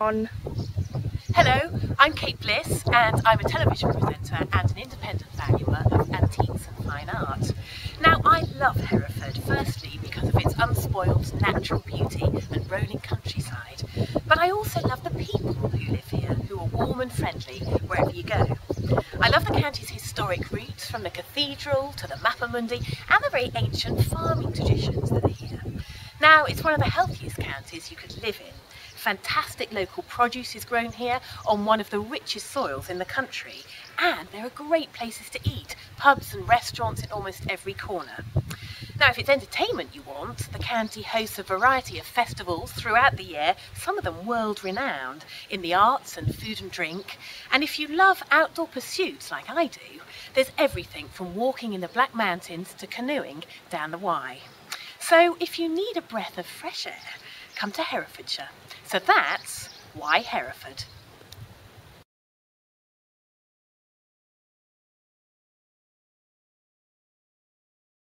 on. Hello, I'm Kate Bliss and I'm a television presenter and an independent valuer of antiques and fine art. Now I love Hereford firstly because of its unspoiled natural beauty and rolling countryside but I also love the people who live here who are warm and friendly wherever you go. I love the county's historic roots from the cathedral to the Mappa Mundi and the very ancient farming traditions that are here. Now it's one of the healthiest counties you could live in Fantastic local produce is grown here on one of the richest soils in the country and there are great places to eat, pubs and restaurants in almost every corner. Now if it's entertainment you want, the county hosts a variety of festivals throughout the year, some of them world renowned, in the arts and food and drink. And if you love outdoor pursuits like I do, there's everything from walking in the Black Mountains to canoeing down the Wye. So if you need a breath of fresh air, come to Herefordshire. So that's why Hereford.